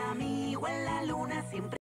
Un amigo en la